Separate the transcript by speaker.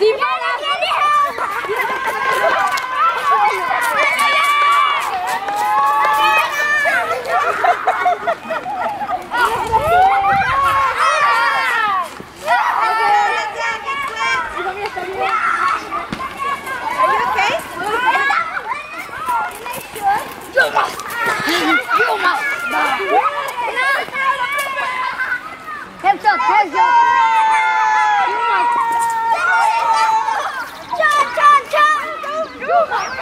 Speaker 1: Dìm ra ra kia đi Hãy
Speaker 2: subscribe cho kênh Ghiền Mì Gõ Để không bỏ lỡ những video hấp dẫn Oh, my God.